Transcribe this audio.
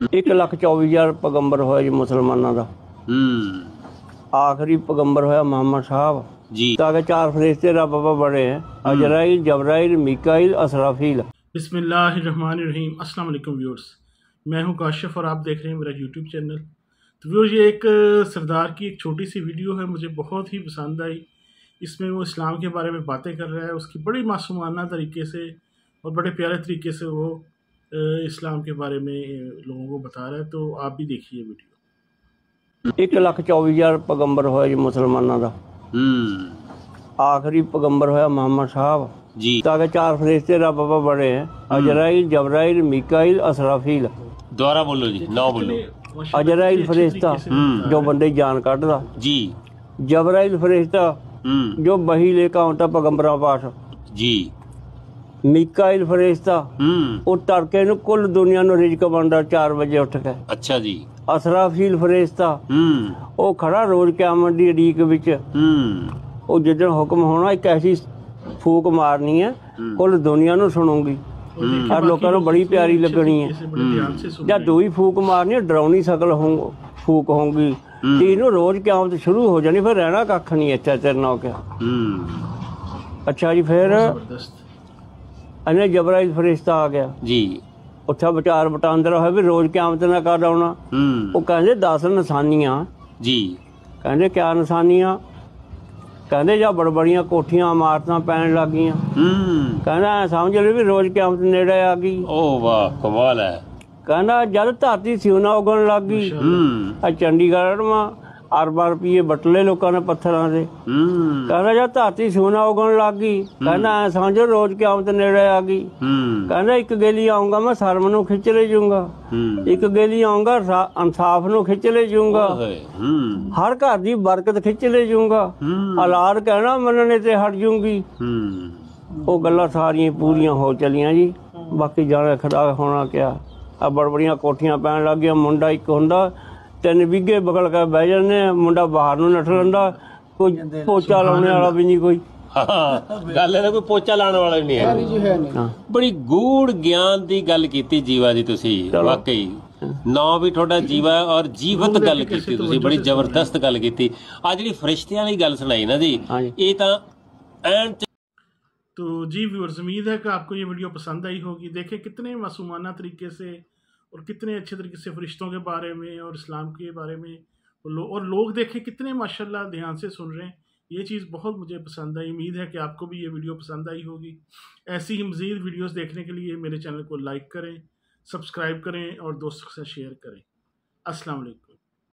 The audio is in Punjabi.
1 ਲੱਖ 24000 ਪੈਗੰਬਰ ਹੋਇਆ ਜੀ ਮੁਸਲਮਾਨਾਂ ਦਾ। ਹੂੰ। ਆਖਰੀ ਪੈਗੰਬਰ ਹੋਇਆ ਮੁਹੰਮਦ ਸਾਹਿਬ। جی تاکہ چار فرشتے رب بڑے ہیں اجرائیل جبرائیل میکائیل اسرافیل بسم اللہ الرحمن الرحیم السلام علیکم ویورز میں ہوں کاشف اور آپ دیکھ رہے ہیں میرا یوٹیوب چینل تو ویورز یہ ایک سردار کی ایک چھوٹی سی ویڈیو ہے مجھے بہت ہی پسند آئی اس میں وہ اسلام کے بارے میں باتیں کر رہا ہے اس کی بڑی معصومانہ طریقے سے اور بڑے پیارے طریقے سے وہ اسلام کے بارے میں لوگوں کو بتا رہا ہے تو آپ بھی دیکھیے ویڈیو۔ ایک لاکھ چوبیس ہزار پیغمبر ہویا جی مسلمانوں دا۔ آخری پیغمبر ہویا محمد صاحب۔ جی۔ تاکہ چار فرشتے رب بابا بڑے ہیں۔ اجرائیل جبرائیل میکائیل اسرافیل۔ دوبارہ بولو جی نو بولو۔ اجرائیل فرشتہ جو بندے جان کٹدا جی۔ جبرائیل فرشتہ جو بہی لے کا آتا پیغمبراں پاس۔ جی۔ ਮੀਕਾਇਲ ਫਰਿਸ਼ਤਾ। ਹੂੰ। ਉਹ ਤੜਕੇ ਨੂੰ ਕੁੱਲ ਦੁਨੀਆ ਨੂੰ ਰਿਜ਼ਕ ਵੰਡਦਾ 4 ਵਜੇ ਉੱਠ ਕੇ। ਅੱਛਾ ਜੀ। ਅਸਰਾਫੀਲ ਫਰਿਸ਼ਤਾ। ਹੂੰ। ਉਹ ਖੜਾ ਰੋਜ਼ ਕਿਆਮਤ ਦੀ ਢੀਕ ਵਿੱਚ। ਹੂੰ। ਉਹ ਜਦੋਂ ਹੁਕਮ ਹੋਣਾ ਇੱਕ ਐਸੀ ਫੂਕ ਮਾਰਨੀ ਹੈ ਕੁੱਲ ਦੁਨੀਆ ਨੂੰ ਸੁਣੂਗੀ। ਔਰ ਲੋਕਾਂ ਨੂੰ ਬੜੀ ਪਿਆਰੀ ਲੱਗਣੀ ਹੈ। ਜਾਂ ਦੋ ਹੀ ਫੂਕ ਮਾਰਨੀ ਡਰਾਉਣੀ ਸ਼ਕਲ ਹੋਊ ਫੂਕ ਹੋਊਗੀ। ਤੇ ਇਹਨੂੰ ਰੋਜ਼ ਕਿਆਮਤ ਸ਼ੁਰੂ ਹੋ ਜਾਣੀ ਫਿਰ ਰਹਿਣਾ ਕੱਖ ਨਹੀਂ ਇੱਥੇ ਤੇਰੇ ਨਾਲ ਕਿਆ ਅੱਛਾ ਜੀ ਫਿਰ ਇਹਨੇ ਜਬਰਾਇਲ ਫਰਿਸ਼ਤਾ ਆ ਗਿਆ। ਜੀ। ਉੱਥੇ ਵਿਚਾਰ ਵਟਾਂਦਰਾ ਹੋਇਆ ਵੀ ਰੋਜ਼ ਕਿਆਮਤ ਨਾ ਕਰ ਆਉਣਾ। ਉਹ ਕਹਿੰਦੇ 10 ਨਿਸ਼ਾਨੀਆਂ। ਜੀ। ਕਹਿੰਦੇ ਕਿਆ ਨਿਸ਼ਾਨੀਆਂ? ਕਹਿੰਦੇ ਜਾਂ ਬੜਬੜੀਆਂ ਕੋਠੀਆਂ ਇਮਾਰਤਾਂ ਪੈਣ ਲੱਗੀਆਂ ਹੂੰ। ਕਹਿੰਦਾ ਸਮਝ ਲੈ ਵੀ ਰੋਜ਼ ਕਿਆਮਤ ਨੇੜੇ ਆ ਗਈ। ਓ ਵਾਹ ਕਮਾਲ ਹੈ। ਕਹਿੰਦਾ ਜਦ ਧਰਤੀ ਸਿਉਨਾ ਉਗਣ ਲੱਗ ਗਈ। ਹੂੰ। ਆ ਚੰਡੀਗੜ੍ਹ ਮਾ ਅਰਬਾਂ ਰੁਪਏ ਬਟਲੇ ਲੋਕਾਂ ਨੇ ਪੱਥਰਾਂ ਦੇ। ਹੂੰ। ਕਹਿੰਦਾ ਜਦ ਧਰਤੀ ਸਿਉਣਾ ਉਗਣ ਲੱਗ ਗਈ ਕਹਿੰਦਾ ਸਮਝ ਰੋਜ਼ ਕਿਆਮਤ ਨੇੜੇ ਆ ਗਈ। ਕਹਿੰਦਾ ਇੱਕ ਗੇਲੀ ਆਉਂਗਾ ਮੈਂ ਸ਼ਰਮ ਨੂੰ ਖਿੱਚ ਲੈ ਜਾਊਂਗਾ। ਇੱਕ ਗੇਲੀ ਆਉਂਗਾ ਇਨਸਾਫ ਨੂੰ ਖਿੱਚ ਲੈ ਜਾਊਂਗਾ। ਹਰ ਘਰ ਦੀ ਬਰਕਤ ਖਿੱਚ ਲੈ ਜਾਊਂਗਾ। ਔਲਾਦ ਕਹਿਣਾ ਮੰਨਣੇ ਤੇ ਹਟ ਜਾਊਂਗੀ। ਉਹ ਗੱਲਾਂ ਸਾਰੀਆਂ ਪੂਰੀਆਂ ਹੋ ਚਲੀਆਂ ਜੀ। ਬਾਕੀ ਜਾਣਾ ਖੜਾ ਹੋਣਾ ਕਿਆ? ਆ ਬੜਬੜੀਆਂ ਕੋਠੀਆਂ ਪੈਣ ਲੱਗ ਗਿਆ ਮੁੰਡਾ ਇੱਕ ਹੁੰਦਾ ਤਿੰਨ ਵਿਗੇ ਬਗਲ ਕੇ ਬਹਿ ਜਾਂਦੇ ਆ, ਮੁੰਡਾ ਬਾਹਰ ਨੂੰ ਨੱਠ ਲੈਂਦਾ ਕੋਈ ਪੋਚਾ ਲਾਉਣੇ ਵਾਲਾ ਵੀ ਨਹੀਂ ਕੋਈ ਹਾਂ ਗੱਲ ਇਹ ਨਾ ਕੋਈ ਪੋਚਾ ਲਾਉਣ ਵਾਲਾ ਵੀ ਨਹੀਂ ਹੈ ਹਾਂ ਬੜੀ ਗੂੜ ਗਿਆਨ ਦੀ ਗੱਲ ਕੀਤੀ ਜੀਵਾ ਦੀ ਤੁਸੀਂ ਵਾਕਈ ਨਾਂ ਵੀ ਤੁਹਾਡਾ ਜੀਵਾ ਹੈ ਔਰ ਜੀਵਤ ਗੱਲ ਕੀਤੀ ਤੁਸੀਂ ਬੜੀ ਜ਼ਬਰਦਸਤ ਗੱਲ ਕੀਤੀ ਆ ਜਿਹੜੀ ਫਰਿਸ਼ਤਿਆਂ ਵਾਲੀ ਗੱਲ ਸੁਣਾਈ ਨਾ ਜੀ ਹਾਂਜੀ ਇਹ ਤਾਂ ਐਨ तो जी व्यूअर्स उम्मीद है कि आपको ये वीडियो पसंद आई होगी देखें कितने मासूमाना तरीके से اور کتنے اچھے طریقے سے فرشتوں کے بارے میں اور اسلام کے بارے میں اور لوگ دیکھیں کتنے ماشاءاللہ دھیان سے سن رہے ہیں۔ یہ چیز بہت مجھے پسند آئی۔ امید ہے کہ آپ کو بھی یہ ویڈیو پسند آئی ہوگی۔ ایسی ہی مزید ویڈیوز دیکھنے کے لیے میرے چینل کو لائک کریں، سبسکرائب کریں اور دوستوں سے شیئر کریں۔ السلام علیکم۔